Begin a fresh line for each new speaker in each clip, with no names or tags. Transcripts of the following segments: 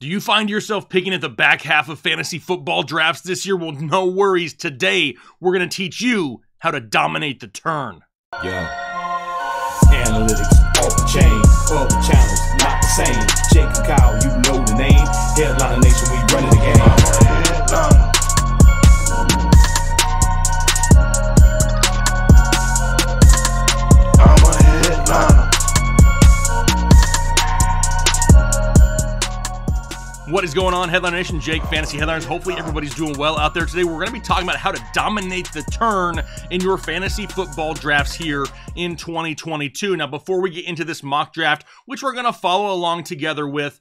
Do you find yourself picking at the back half of fantasy football drafts this year? Well, no worries. Today, we're going to teach you how to dominate the turn.
Yeah. Analytics off the chain, all the channels not the same. Jake and Kyle, you know the name. Headline Nation, we running the game.
What is going on, Headline Nation? Jake, Fantasy Headliners. Hopefully, everybody's doing well out there today. We're going to be talking about how to dominate the turn in your fantasy football drafts here in 2022. Now, before we get into this mock draft, which we're going to follow along together with,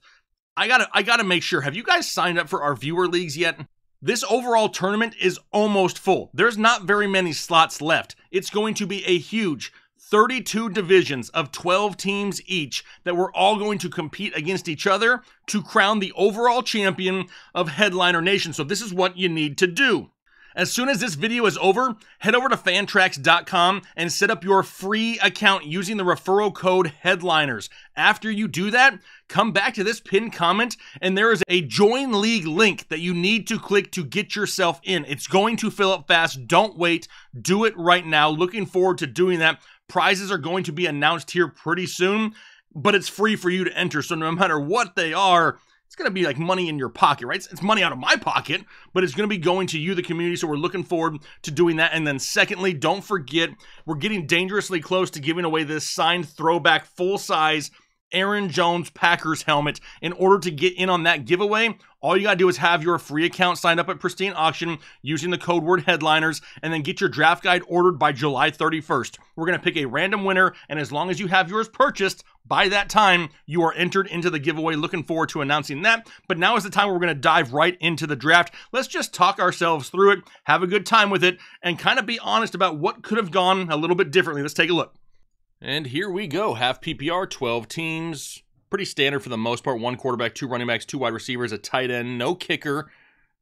I gotta, I gotta make sure. Have you guys signed up for our viewer leagues yet? This overall tournament is almost full. There's not very many slots left. It's going to be a huge 32 divisions of 12 teams each that we're all going to compete against each other to crown the overall champion of Headliner Nation. So, this is what you need to do. As soon as this video is over, head over to fantrax.com and set up your free account using the referral code headliners. After you do that, come back to this pinned comment and there is a join league link that you need to click to get yourself in. It's going to fill up fast. Don't wait. Do it right now. Looking forward to doing that. Prizes are going to be announced here pretty soon, but it's free for you to enter. So no matter what they are, it's going to be like money in your pocket, right? It's money out of my pocket, but it's going to be going to you, the community. So we're looking forward to doing that. And then, secondly, don't forget, we're getting dangerously close to giving away this signed throwback full size Aaron Jones Packers helmet. In order to get in on that giveaway, all you gotta do is have your free account signed up at Pristine Auction using the code word headliners, and then get your draft guide ordered by July 31st. We're gonna pick a random winner, and as long as you have yours purchased by that time, you are entered into the giveaway. Looking forward to announcing that. But now is the time where we're gonna dive right into the draft. Let's just talk ourselves through it, have a good time with it, and kind of be honest about what could have gone a little bit differently. Let's take a look. And here we go. Half PPR, 12 teams. Pretty standard for the most part. One quarterback, two running backs, two wide receivers, a tight end, no kicker.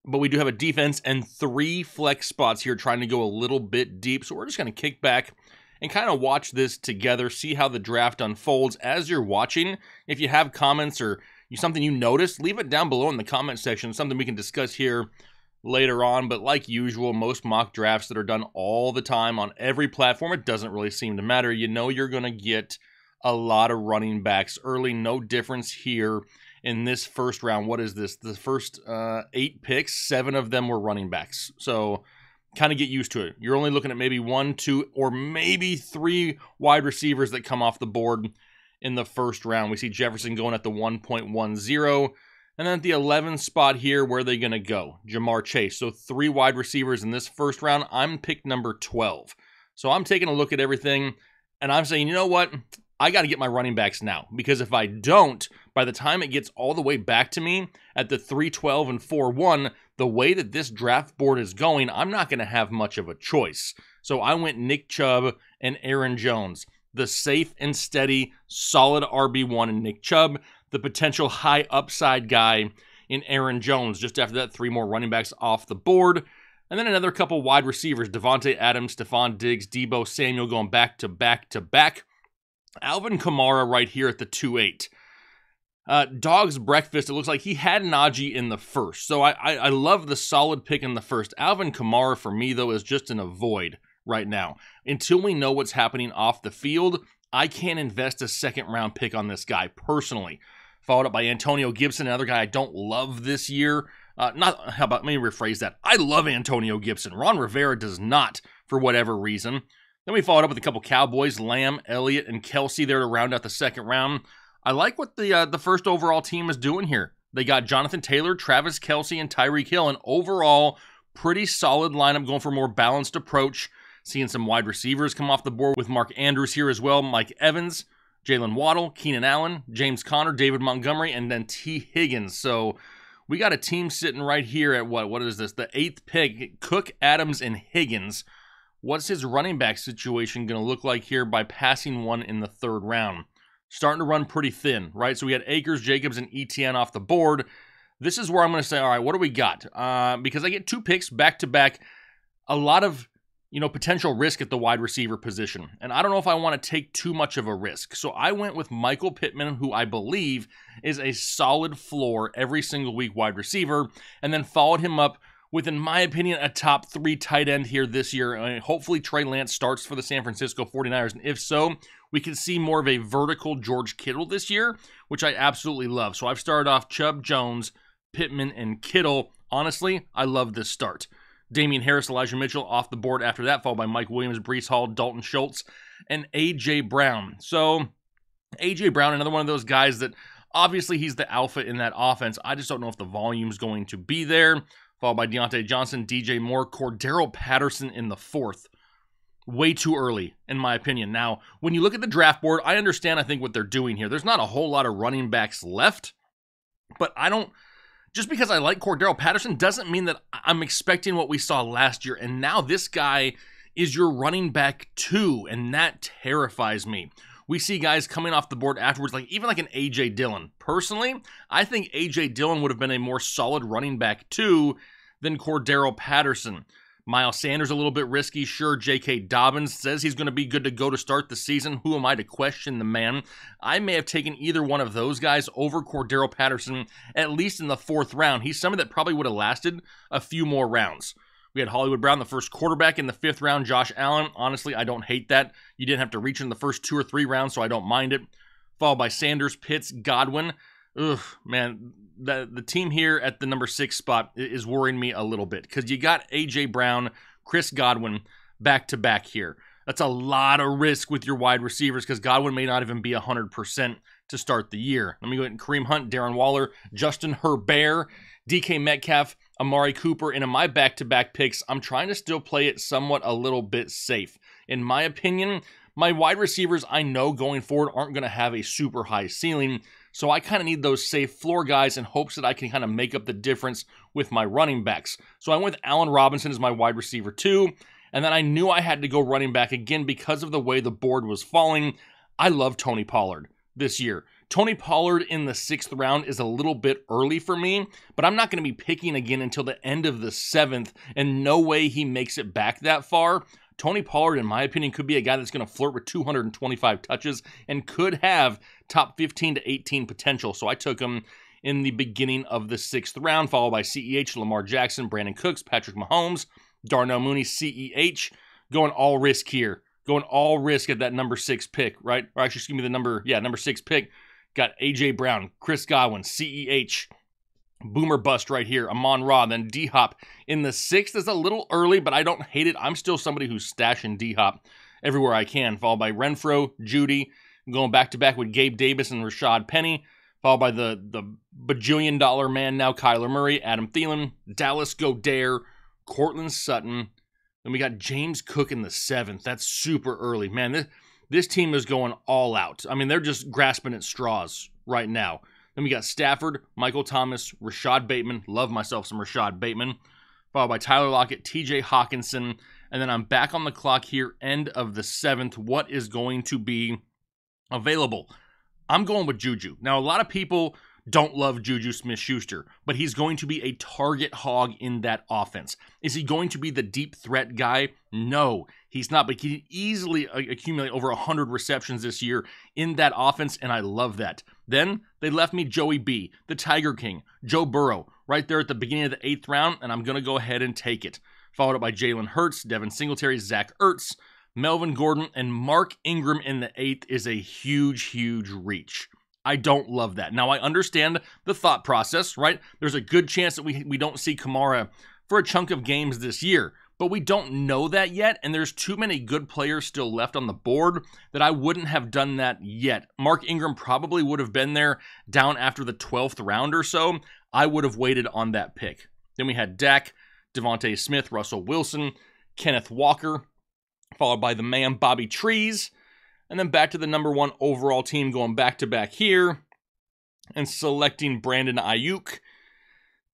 But we do have a defense and three flex spots here trying to go a little bit deep. So we're just going to kick back and kind of watch this together, see how the draft unfolds as you're watching. If you have comments or you something you noticed, leave it down below in the comment section. Something we can discuss here later on. But like usual, most mock drafts that are done all the time on every platform, it doesn't really seem to matter. You know you're going to get a lot of running backs early. No difference here in this first round. What is this? The first uh, eight picks, seven of them were running backs. So kind of get used to it. You're only looking at maybe one, two, or maybe three wide receivers that come off the board in the first round. We see Jefferson going at the 1.10. And then at the 11th spot here, where are they going to go? Ja'Marr Chase. So three wide receivers in this first round. I'm pick number 12. So I'm taking a look at everything and I'm saying, you know what? I got to get my running backs now because if I don't, by the time it gets all the way back to me at the 312 and 41, the way that this draft board is going, I'm not going to have much of a choice. So I went Nick Chubb and Aaron Jones, the safe and steady, solid RB1 in Nick Chubb, the potential high upside guy in Aaron Jones. Just after that, three more running backs off the board. And then another couple wide receivers Davante Adams, Stefon Diggs, Deebo Samuel going back to back to back. Alvin Kamara right here at the 2 8. Uh, Dog's breakfast. It looks like he had Najee in the first, so I, I I love the solid pick in the first. Alvin Kamara for me though is just an avoid right now until we know what's happening off the field. I can't invest a second round pick on this guy personally. Followed up by Antonio Gibson, another guy I don't love this year. Uh, not how about let me rephrase that. I love Antonio Gibson. Ron Rivera does not for whatever reason. Then we followed up with a couple Cowboys, Lamb, Elliott, and Kelce there to round out the second round. I like what the uh, the first overall team is doing here. They got Jonathan Taylor, Travis Kelce, and Tyreek Hill, an overall pretty solid lineup going for a more balanced approach. Seeing some wide receivers come off the board with Mark Andrews here as well, Mike Evans, Jaylen Waddle, Keenan Allen, James Conner, David Montgomery, and then Tee Higgins. So we got a team sitting right here at what? What is this? The eighth pick. Cook, Adams, and Higgins. What's his running back situation going to look like here by passing one in the third round? Starting to run pretty thin, right? So we had Akers, Jacobs, and ETN off the board. This is where I'm going to say, all right, what do we got? Uh, because I get two picks back to back. A lot of you know, potential risk at the wide receiver position. And I don't know if I want to take too much of a risk. So I went with Michael Pittman, who I believe is a solid floor every single week wide receiver, and then followed him up with, in my opinion, a top three tight end here this year. I mean, hopefully, Trey Lance starts for the San Francisco 49ers. And if so, we can see more of a vertical George Kittle this year, which I absolutely love. So I've started off Chubb Jones, Pittman, and Kittle. Honestly, I love this start. Damien Harris, Elijah Mitchell off the board after that, followed by Mike Williams, Breece Hall, Dalton Schultz, and A.J. Brown. So, A.J. Brown, another one of those guys that obviously he's the alpha in that offense. I just don't know if the volume's going to be there. Followed by Diontae Johnson, DJ Moore, Cordarrelle Patterson in the fourth. Way too early, in my opinion. Now, when you look at the draft board, I understand, I think, what they're doing here. There's not a whole lot of running backs left, but I don't just because I like Cordarrelle Patterson doesn't mean that I'm expecting what we saw last year. And now this guy is your running back too, and that terrifies me. We see guys coming off the board afterwards, like even like an AJ Dillon. Personally, I think AJ Dillon would have been a more solid running back too than Cordarrelle Patterson. Miles Sanders a little bit risky. Sure, J.K. Dobbins says he's going to be good to go to start the season. Who am I to question the man? I may have taken either one of those guys over Cordarrelle Patterson, at least in the fourth round. He's somebody that probably would have lasted a few more rounds. We had Hollywood Brown, the first quarterback in the fifth round. Josh Allen. Honestly, I don't hate that. You didn't have to reach in the first two or three rounds, so I don't mind it. Followed by Sanders, Pitts, Godwin. Ugh, man, the the team here at the number six spot is worrying me a little bit because you got AJ Brown, Chris Godwin back to back here. That's a lot of risk with your wide receivers because Godwin may not even be 100% to start the year. Let me go ahead and Kareem Hunt, Darren Waller, Justin Herbert, DK Metcalf, Amari Cooper. And in my back to back picks, I'm trying to still play it somewhat a little bit safe. In my opinion, my wide receivers I know going forward aren't going to have a super high ceiling. So I kind of need those safe floor guys in hopes that I can kind of make up the difference with my running backs. So I went with Allen Robinson as my wide receiver too. And then I knew I had to go running back again because of the way the board was falling. I love Tony Pollard this year. Tony Pollard in the sixth round is a little bit early for me, but I'm not going to be picking again until the end of the seventh, and no way he makes it back that far. Tony Pollard, in my opinion, could be a guy that's going to flirt with 225 touches and could have top 15 to 18 potential. So I took him in the beginning of the sixth round, followed by CEH, Lamar Jackson, Brandin Cooks, Patrick Mahomes, Darnell Mooney, CEH, going all risk here. Going all risk at that number six pick, right? Or actually, excuse me, the number, yeah, number six pick. Got AJ Brown, Chris Godwin, CEH, Boomer bust right here. Amon Ra, then D Hop in the sixth is a little early, but I don't hate it. I'm still somebody who's stashing D Hop everywhere I can. Followed by Renfrow, Jeudy, going back to back with Gabe Davis and Rashaad Penny. Followed by the the bajillion dollar man now, Kyler Murray, Adam Thielen, Dallas Goedert, Courtland Sutton. Then we got James Cook in the seventh. That's super early, man. This this team is going all out. I mean, they're just grasping at straws right now. Then we got Stafford, Michael Thomas, Rashod Bateman. Love myself some Rashod Bateman. Followed by Tyler Lockett, TJ Hockenson. And then I'm back on the clock here, end of the seventh. What is going to be available? I'm going with Juju. Now, a lot of people don't love Juju Smith Schuster, but he's going to be a target hog in that offense. Is he going to be the deep threat guy? No, he's not, but he can easily accumulate over 100 receptions this year in that offense, and I love that. Then they left me Joey B, the Tiger King, Joe Burrow, right there at the beginning of the eighth round, and I'm going to go ahead and take it. Followed up by Jalen Hurts, Devin Singletary, Zach Ertz, Melvin Gordon, and Mark Ingram in the eighth is a huge, huge reach. I don't love that. Now, I understand the thought process, right? There's a good chance that we, we don't see Kamara for a chunk of games this year but we don't know that yet. And there's too many good players still left on the board that I wouldn't have done that yet. Mark Ingram probably would have been there down after the 12th round or so. I would have waited on that pick. Then we had Dak, DeVonta Smith, Russell Wilson, Kenneth Walker, followed by the man Bobby Trees. And then back to the number one overall team, going back to back here and selecting Brandon Aiyuk.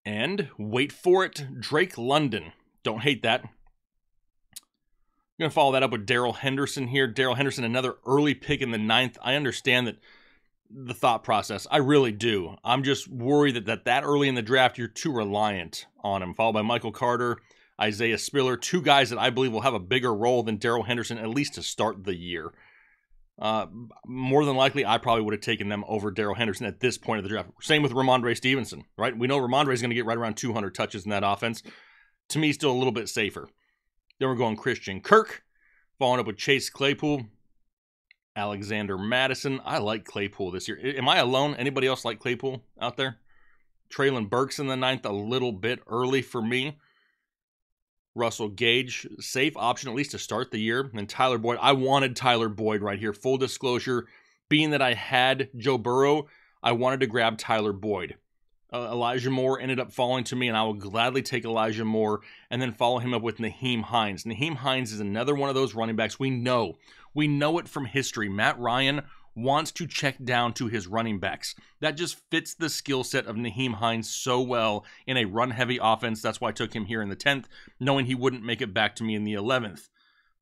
And wait for it, Drake London. Don't hate that. I'm to follow that up with Darrell Henderson here. Darrell Henderson, another early pick in the ninth. I understand that the thought process. I really do. I'm just worried that, that that early in the draft, you're too reliant on him. Followed by Michael Carter, Isaiah Spiller, two guys that I believe will have a bigger role than Darrell Henderson, at least to start the year. Uh, more than likely, I probably would have taken them over Darrell Henderson at this point of the draft. Same with Rhamondre Stevenson, right? We know Rhamondre is going to get right around 200 touches in that offense. To me, still a little bit safer. Then we're going Christian Kirk, following up with Chase Claypool, Alexander Mattison. I like Claypool this year. Am I alone? Anybody else like Claypool out there? Treylon Burks in the ninth, a little bit early for me. Russell Gage, safe option at least to start the year. And Tyler Boyd, I wanted Tyler Boyd right here. Full disclosure, being that I had Joe Burrow, I wanted to grab Tyler Boyd. Uh, Elijah Moore ended up falling to me, and I will gladly take Elijah Moore and then follow him up with Nyheim Hines. Nyheim Hines is another one of those running backs we know. We know it from history. Matt Ryan wants to check down to his running backs. That just fits the skill set of Nyheim Hines so well in a run heavy offense. That's why I took him here in the 10th, knowing he wouldn't make it back to me in the 11th.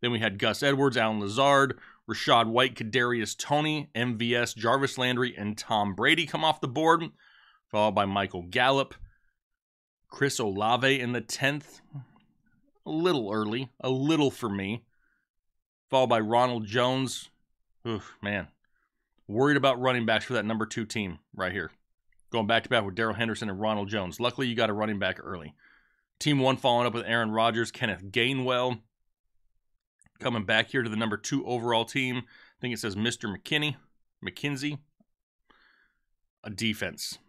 Then we had Gus Edwards, Allen Lazard, Rachaad White, Kadarius Toney, MVS, Jarvis Landry, and Tom Brady come off the board, followed by Michael Gallup, Chris Olave in the 10th. A little early, a little for me. Followed by Ronald Jones. Oof, man, Worried about running backs for that number two team right here. Going back to back with Darrell Henderson and Ronald Jones. Luckily, you got a running back early. Team one following up with Aaron Rodgers, Kenneth Gainwell. Coming back here to the number two overall team. I think it says Mr. McKinney, McKinsey. A defense.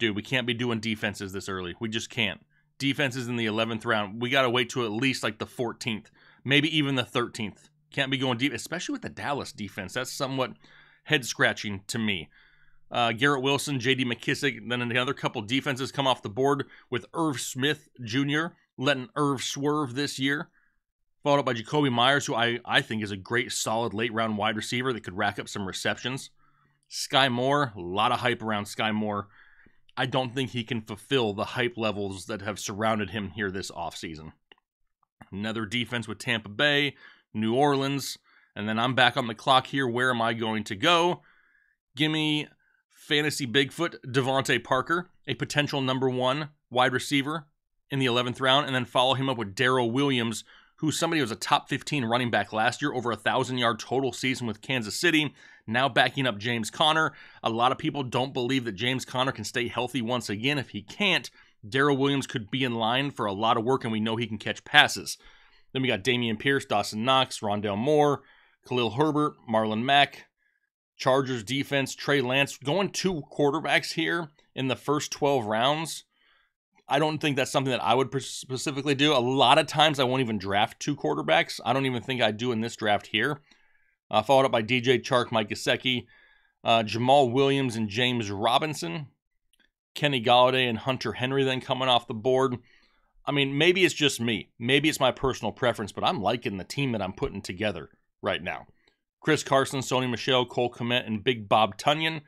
Dude, we can't be doing defenses this early. We just can't. Defenses in the 11th round. We got to wait to at least like the 14th, maybe even the 13th. Can't be going deep, especially with the Dallas defense. That's somewhat head scratching to me. Uh, Garrett Wilson, J.D. McKissic, then another couple defenses come off the board with Irv Smith Jr. letting Irv swerve this year. Followed up by Jakobi Meyers, who I, I think is a great, solid late round wide receiver that could rack up some receptions. Skyy Moore, a lot of hype around Skyy Moore. I don't think he can fulfill the hype levels that have surrounded him here this offseason. Another defense with Tampa Bay, New Orleans, and then I'm back on the clock here. Where am I going to go? Give me fantasy Bigfoot, DeVante Parker, a potential number one wide receiver in the 11th round, and then follow him up with Darrel Williams, who somebody was a top 15 running back last year, over a thousand yard total season with Kansas City. Now backing up James Conner. A lot of people don't believe that James Conner can stay healthy once again. If he can't, Darrel Williams could be in line for a lot of work, and we know he can catch passes. Then we got Dameon Pierce, Dawson Knox, Rondale Moore, Khalil Herbert, Marlon Mack, Chargers defense, Trey Lance. Going two quarterbacks here in the first 12 rounds. I don't think that's something that I would specifically do. A lot of times I won't even draft two quarterbacks. I don't even think I do in this draft here. Uh, followed up by DJ Chark, Mike Gesicki, uh, Jamaal Williams, and James Robinson. Kenny Golladay and Hunter Henry then coming off the board. I mean, maybe it's just me. Maybe it's my personal preference, but I'm liking the team that I'm putting together right now. Chris Carson, Sony Michel, Cole Kmet, and Big Bob Tonyan.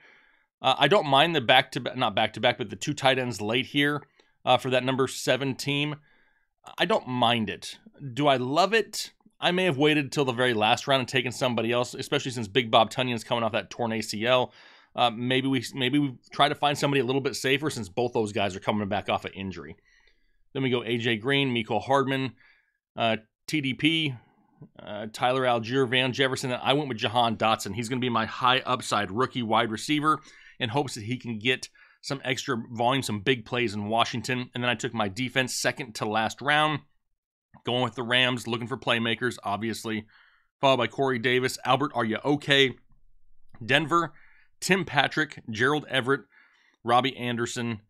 Uh, I don't mind the back to back, not back to back, but the two tight ends late here uh, for that number seven team. I don't mind it. Do I love it? I may have waited till the very last round and taken somebody else, especially since Big Bob Tonyan's coming off that torn ACL. Uh, maybe we maybe we try to find somebody a little bit safer since both those guys are coming back off an of injury. Then we go AJ Green, Mecole Hardman, uh, TDP, uh, Tyler Allgeier, Van Jefferson. I went with Jahan Dotson. He's going to be my high upside rookie wide receiver in hopes that he can get some extra volume, some big plays in Washington. And then I took my defense second to last round, going with the Rams, looking for playmakers, obviously, followed by Corey Davis. Albert, are you okay? Denver, Tim Patrick, Gerald Everett, Robbie Anderson,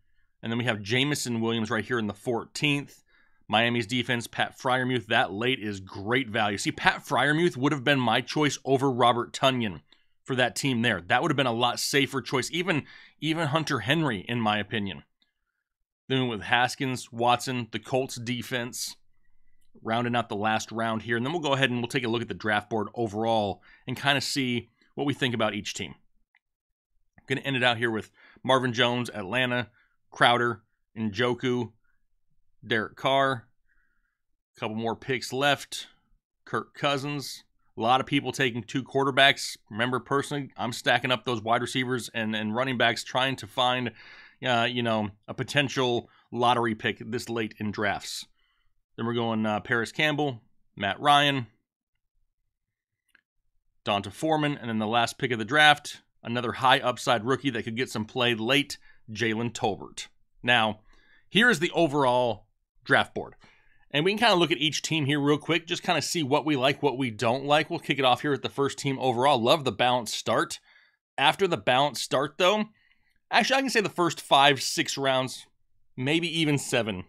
and then we have Jameson Williams right here in the 14th. Miami's defense, Pat Freiermuth, that late is great value. See, Pat Freiermuth would have been my choice over Robert Tonyan for that team there. That would have been a lot safer choice, even even Hunter Henry, in my opinion. Then with Haskins, Watson, the Colts defense, rounding out the last round here. And then we'll go ahead and we'll take a look at the draft board overall and kind of see what we think about each team. I'm going to end it out here with Marvin Jones, Atlanta, Crowder, Njoku, Derek Carr. A couple more picks left. Kirk Cousins. A lot of people taking two quarterbacks. Remember, personally, I'm stacking up those wide receivers and, and running backs, trying to find, uh, you know, a potential lottery pick this late in drafts. Then we're going uh, Parris Campbell, Matt Ryan, D'Onta Foreman, and then the last pick of the draft, another high upside rookie that could get some play late, Jalen Tolbert. Now, here is the overall draft board. And we can kind of look at each team here real quick, just kind of see what we like, what we don't like. We'll kick it off here at the first team overall. Love the balanced start. After the balanced start, though, actually, I can say the first five, six rounds, maybe even seven.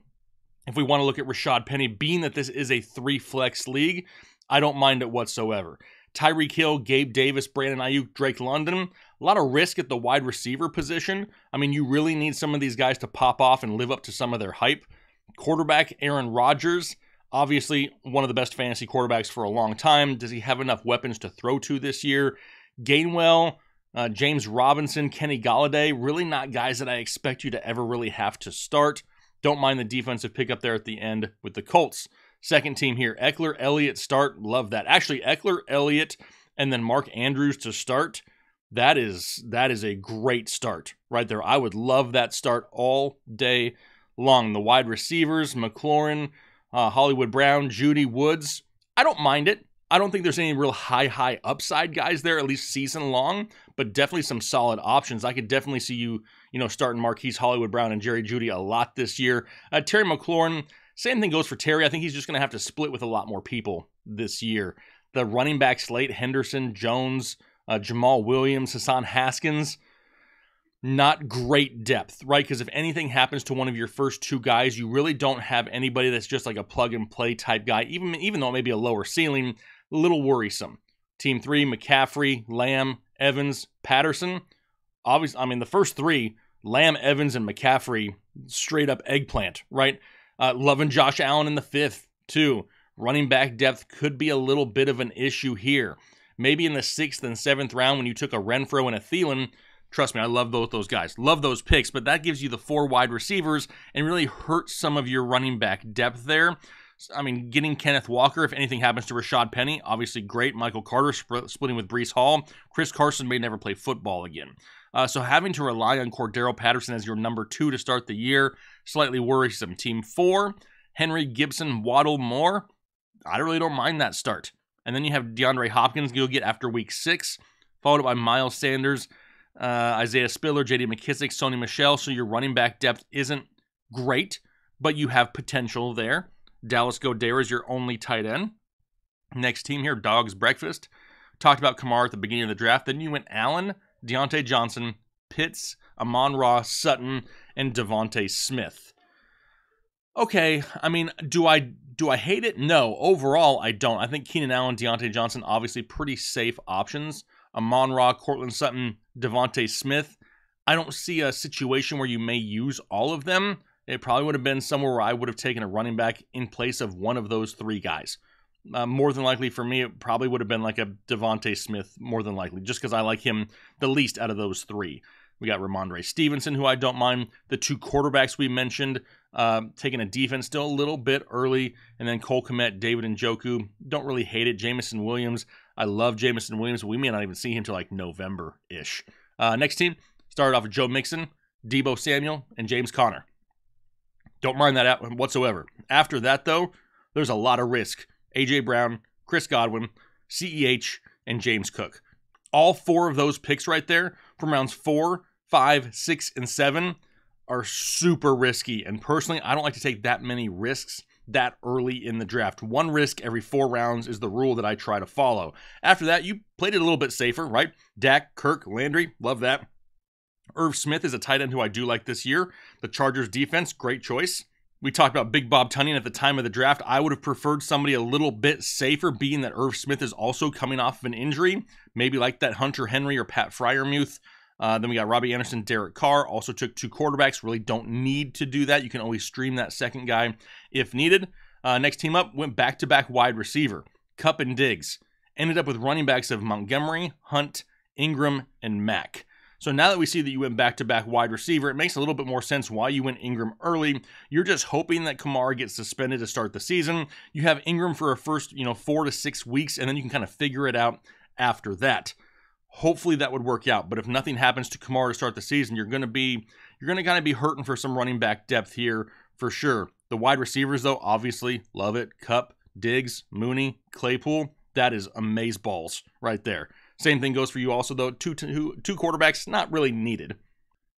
If we want to look at Rashaad Penny, being that this is a three flex league, I don't mind it whatsoever. Tyreek Hill, Gabe Davis, Brandon Aiyuk, Drake London. A lot of risk at the wide receiver position. I mean, you really need some of these guys to pop off and live up to some of their hype. Quarterback Aaron Rodgers, obviously one of the best fantasy quarterbacks for a long time. Does he have enough weapons to throw to this year? Gainwell, uh, James Robinson, Kenny Golladay, really not guys that I expect you to ever really have to start. Don't mind the defensive pickup there at the end with the Colts. Second team here, Ekeler, Elliott start. Love that. Actually, Ekeler, Elliott, and then Mark Andrews to start. That is that is a great start right there. I would love that start all day long. The wide receivers, McLaurin, uh, Hollywood Brown, Jeudy Woods. I don't mind it. I don't think there's any real high, high upside guys there, at least season long, but definitely some solid options. I could definitely see you, you know, starting Marquise Hollywood Brown and Jerry Jeudy a lot this year. Uh, Terry McLaurin, same thing goes for Terry. I think he's just going to have to split with a lot more people this year. The running back slate, Henderson, Jones, uh, Jamaal Williams, Hassan Haskins not great depth, right? Because if anything happens to one of your first two guys, you really don't have anybody that's just like a plug and play type guy, even even though it may be a lower ceiling, a little worrisome. Team three, McCaffrey, Lamb, Evans, Patterson. Obviously, I mean the first three, Lamb, Evans, and McCaffrey, straight up eggplant, right? Uh, loving Josh Allen in the fifth, too. Running back depth could be a little bit of an issue here. Maybe in the sixth and seventh round when you took a Renfrow and a Thielen, Trust me, I love both those guys. Love those picks, but that gives you the four wide receivers and really hurts some of your running back depth there. I mean, getting Kenneth Walker, if anything happens to Rashaad Penny, obviously great. Michael Carter sp- splitting with Breece Hall. Chris Carson may never play football again. Uh, so having to rely on Cordarrelle Patterson as your number two to start the year, slightly worrisome. Team four, Henry Gibson, Waddle, Moore. I really don't mind that start. And then you have DeAndre Hopkins you'll get after week six, followed by Miles Sanders, uh, Isaiah Spiller, J.D. McKissic, Sony Michel. So your running back depth isn't great, but you have potential there. Dallas Goedert is your only tight end. Next team here, Dogs Breakfast. Talked about Kamar at the beginning of the draft. Then you went Allen, Diontae Johnson, Pitts, Amon Ross, Sutton, and DeVonta Smith. Okay, I mean, do I do I hate it? No. Overall, I don't. I think Keenan Allen, Diontae Johnson, obviously pretty safe options. Amon Ra, Courtland Sutton, DeVonta Smith. I don't see a situation where you may use all of them. It probably would have been somewhere where I would have taken a running back in place of one of those three guys. Uh, more than likely for me, it probably would have been like a DeVonta Smith, more than likely, just because I like him the least out of those three. We got Rhamondre Stevenson, who I don't mind. The two quarterbacks we mentioned, uh, taking a defense still a little bit early. And then Cole Kmet, David and Njoku. Don't really hate it. Jameson Williams. I love Jameson Williams. We may not even see him till like November ish. Uh, next team started off with Joe Mixon, Deebo Samuel, and James Conner. Don't mind that whatsoever. After that, though, there's a lot of risk. AJ Brown, Chris Godwin, CEH, and James Cook. All four of those picks right there from rounds four five, six, and seven are super risky. And personally, I don't like to take that many risks that early in the draft. One risk every four rounds is the rule that I try to follow. After that, you played it a little bit safer, right? Dak, Kirk, Landry, love that. Irv Smith is a tight end who I do like this year. The Chargers defense, great choice. We talked about Big Bob Tonyan at the time of the draft. I would have preferred somebody a little bit safer, being that Irv Smith is also coming off of an injury, maybe like that Hunter Henry or Pat Freiermuth. Uh, then we got Robbie Anderson, Derek Carr. Also took two quarterbacks. Really don't need to do that. You can always stream that second guy if needed. Uh, next team up went back to back wide receiver, Kupp and Diggs. Ended up with running backs of Montgomery, Hunt, Ingram, and Mack. So now that we see that you went back to back wide receiver, it makes a little bit more sense why you went Ingram early. You're just hoping that Kamara gets suspended to start the season. You have Ingram for a first, you know, four to six weeks, and then you can kind of figure it out after that. Hopefully that would work out. But if nothing happens to Kamara to start the season, you're going to be you're going to kind of be hurting for some running back depth here for sure. The wide receivers, though, obviously love it. Kupp, Diggs, Mooney, Claypool. That is amaze balls right there. Same thing goes for you also, though. Two, two, two quarterbacks, not really needed.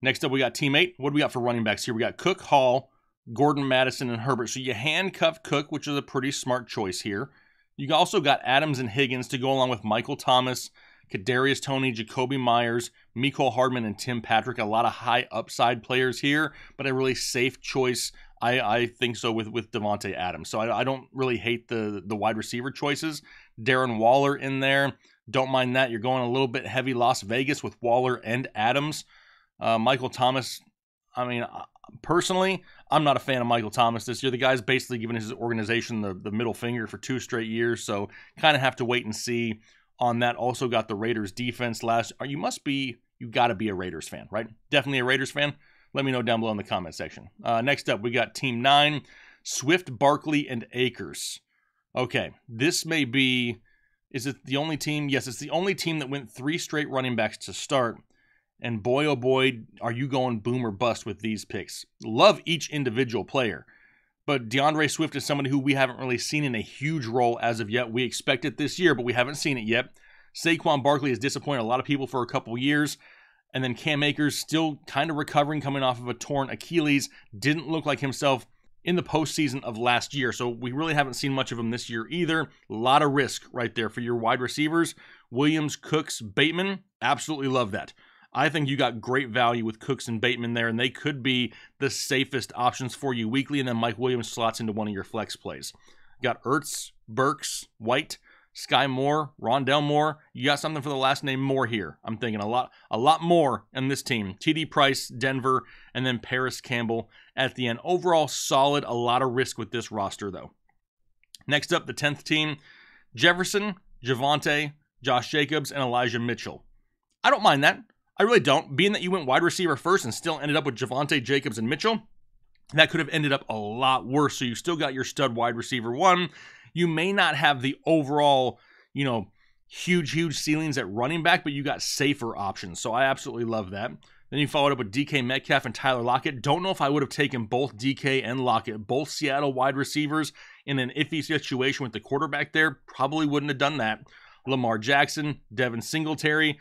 Next up, we got teammate. What do we got for running backs here? We got Cook, Hall, Gordon, Mattison, and Herbert. So you handcuff Cook, which is a pretty smart choice here. You also got Adams and Higgins to go along with Michael Thomas, Kadarius Toney, Jakobi Meyers, Mecole Hardman, and Tim Patrick. A lot of high upside players here, but a really safe choice. I, I think so with with Davante Adams. So I, I don't really hate the the wide receiver choices. Darren Waller in there. Don't mind that. You're going a little bit heavy Las Vegas with Waller and Adams. Uh, Michael Thomas. I mean, uh, personally, I'm not a fan of Michael Thomas this year. The guy's basically given his organization the, the middle finger for two straight years, so kind of have to wait and see on that. Also got the Raiders defense last. Uh, you must be, you got to be a Raiders fan, right? Definitely a Raiders fan. Let me know down below in the comment section. Uh, next up, we got Team Nine, Swift, Barkley, and Akers. Okay, this may be. Is it the only team? Yes, it's the only team that went three straight running backs to start. And boy, oh boy, are you going boom or bust with these picks. Love each individual player. But D'Andre Swift is somebody who we haven't really seen in a huge role as of yet. We expect it this year, but we haven't seen it yet. Saquon Barkley has disappointed a lot of people for a couple years. And then Cam Akers, still kind of recovering, coming off of a torn Achilles, didn't look like himself in the postseason of last year. So we really haven't seen much of him this year either. A lot of risk right there for your wide receivers. Williams, Cooks, Bateman, absolutely love that. I think you got great value with Cooks and Bateman there, and they could be the safest options for you weekly. And then Mike Williams slots into one of your flex plays. You got Ertz, Burks, White, Skyy Moore, Rondale Moore. You got something for the last name Moore here. I'm thinking a lot, a lot more in this team. TD Price, Denver, and then Parris Campbell at the end. Overall, solid. A lot of risk with this roster though. Next up, the tenth team: Jefferson, Javonte, Josh Jacobs, and Elijah Mitchell. I don't mind that. I really don't. Being that you went wide receiver first and still ended up with Javonte Jacobs and Mitchell, that could have ended up a lot worse. So you still got your stud wide receiver one. You may not have the overall, you know, huge, huge ceilings at running back, but you got safer options. So I absolutely love that. Then you followed up with DK Metcalf and Tyler Lockett. Don't know if I would have taken both DK and Lockett, both Seattle wide receivers, in an iffy situation with the quarterback there. Probably wouldn't have done that. Lamar Jackson, Devin Singletary.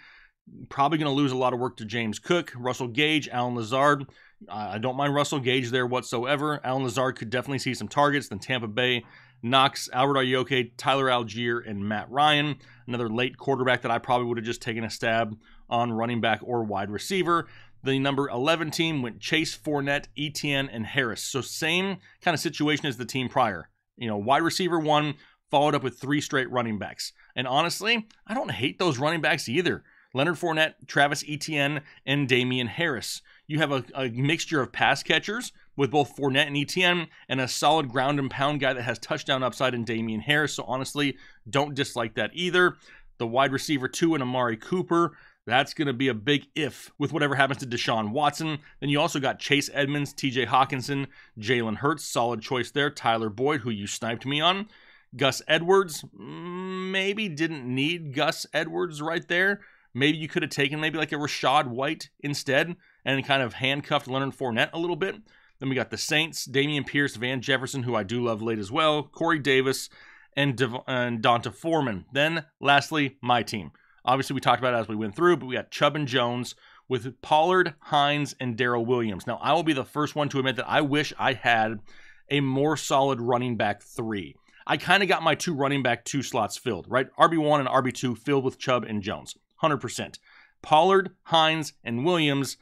Probably going to lose a lot of work to James Cook, Russell Gage, Allen Lazard. I don't mind Russell Gage there whatsoever. Allen Lazard could definitely see some targets. Then Tampa Bay, Knox, Albert Aoyuka, Tyler Allgeier, and Matt Ryan. Another late quarterback that I probably would have just taken a stab on running back or wide receiver. The number 11 team went Chase, Fournette, Etienne, and Harris. So same kind of situation as the team prior. You know, wide receiver one, followed up with three straight running backs. And honestly, I don't hate those running backs either. Leonard Fournette, Travis Etienne, and Damien Harris. You have a, a, mixture of pass catchers with both Fournette and Etienne, and a solid ground and pound guy that has touchdown upside in Damien Harris. So honestly, don't dislike that either. The wide receiver two and Amari Cooper. That's going to be a big if with whatever happens to Deshaun Watson. Then you also got Chase Edmonds, TJ Hockenson, Jalen Hurts, solid choice there. Tyler Boyd, who you sniped me on. Gus Edwards, mm, maybe didn't need Gus Edwards right there. Maybe you could have taken maybe like a Rachaad White instead and kind of handcuffed Leonard Fournette a little bit. Then we got the Saints, Dameon Pierce, Van Jefferson, who I do love late as well, Corey Davis, and, Dev- and D'Onta Foreman. Then, lastly, my team. Obviously, we talked about it as we went through, but we got Chubb and Jones with Pollard, Hines, and Darrel Williams. Now, I will be the first one to admit that I wish I had a more solid running back three. I kind of got my two running back two slots filled, right? RB1 and RB2 filled with Chubb and Jones. 100%. Pollard, Hines, and Williams.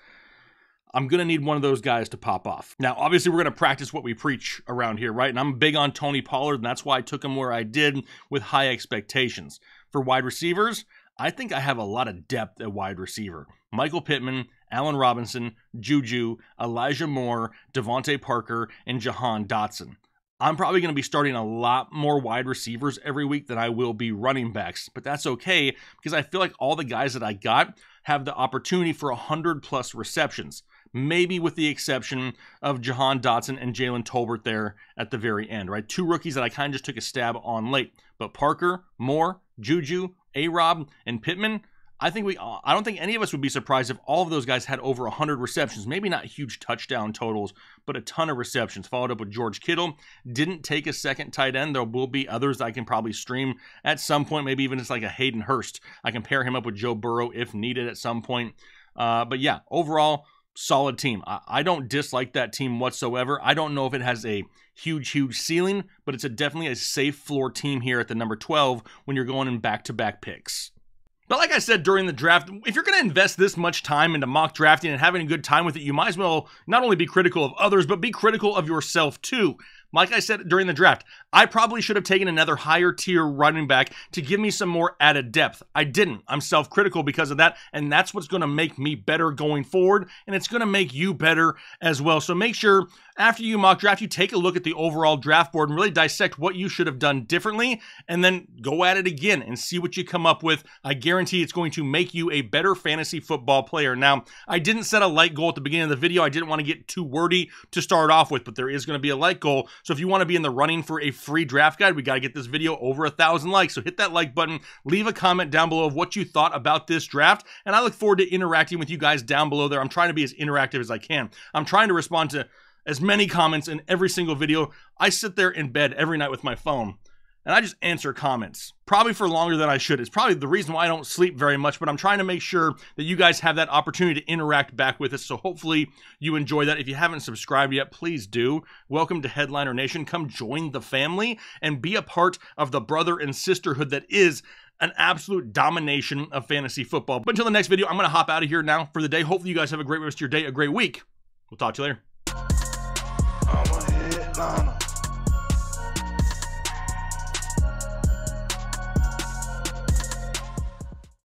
I'm going to need one of those guys to pop off. Now, obviously, we're going to practice what we preach around here, right? And I'm big on Tony Pollard, and that's why I took him where I did with high expectations. For wide receivers, I think I have a lot of depth at wide receiver. Michael Pittman, Allen Robinson, Juju, Elijah Moore, DeVante Parker, and Jahan Dotson. I'm probably going to be starting a lot more wide receivers every week than I will be running backs, but that's okay because I feel like all the guys that I got have the opportunity for 100 plus receptions, maybe with the exception of Jahan Dotson and Jalen Tolbert there at the very end, right? Two rookies that I kind of just took a stab on late. But Parker, Moore, Juju, A Rob, and Pittman, I think we I don't think any of us would be surprised if all of those guys had over 100 receptions. Maybe not huge touchdown totals, but a ton of receptions. Followed up with George Kittle. Didn't take a second tight end. There will be others I can probably stream at some point. Maybe even it's like a Hayden Hurst. I can pair him up with Joe Burrow if needed at some point. Uh, but yeah, overall, solid team. I, I don't dislike that team whatsoever. I don't know if it has a huge, huge ceiling, but it's a definitely a safe floor team here at the number 12 when you're going in back to back picks. But like I said during the draft, if you're going to invest this much time into mock drafting and having a good time with it, you might as well not only be critical of others, but be critical of yourself too. Like I said during the draft, I probably should have taken another higher tier running back to give me some more added depth. I didn't. I'm self critical because of that, and that's what's going to make me better going forward, and it's going to make you better as well. So make sure after you mock draft, you take a look at the overall draft board and really dissect what you should have done differently, and then go at it again and see what you come up with. I guarantee it's going to make you a better fantasy football player. Now, I didn't set a like goal at the beginning of the video. I didn't want to get too wordy to start off with, but there is going to be a like goal. So if you want to be in the running for a free draft guide, we got to get this video over a thousand likes. So hit that like button, leave a comment down below of what you thought about this draft, and I look forward to interacting with you guys down below there. I'm trying to be as interactive as I can. I'm trying to respond to as many comments in every single video. I sit there in bed every night with my phone and I just answer comments, probably for longer than I should. It's probably the reason why I don't sleep very much, but I'm trying to make sure that you guys have that opportunity to interact back with us. So hopefully you enjoy that. If you haven't subscribed yet, please do. Welcome to Headliner Nation. Come join the family and be a part of the brother and sisterhood that is an absolute domination of fantasy football. But until the next video, I'm going to hop out of here now for the day. Hopefully you guys have a great rest of your day, a great week. We'll talk to you later.